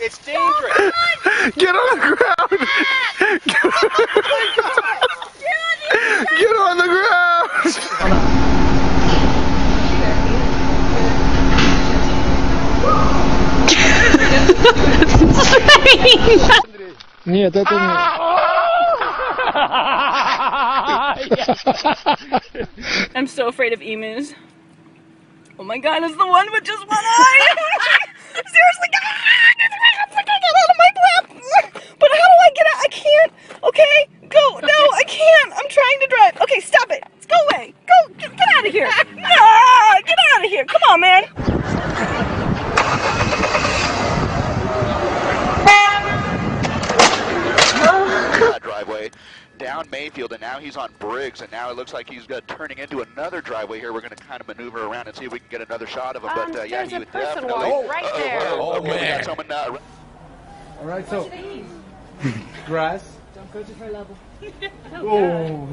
it's dangerous. Get on the ground. Get on the ground. Get on the ground. Нет, это не... I'm so afraid of emus. Oh my god, it's the one with just one eye! Seriously, God! Get out of my lap! But how do I get out? I can't! Okay, go! No, I can't! I'm trying to drive. Okay, stop it! Go away! Go! Get, get out of here! No! Get out of here! Come on, man! Driveway down Mayfield, and now he's on Briggs, and now it looks like he's uh, turning into another driveway here. We're going to kind of maneuver around and see if we can get another shot of him. Um, but uh, yeah, there's he would definitely. walking right Uh-oh, there. uh-oh, Oh, okay, we got man. someone, uh, All right, so grass. Don't go to her level. Oh.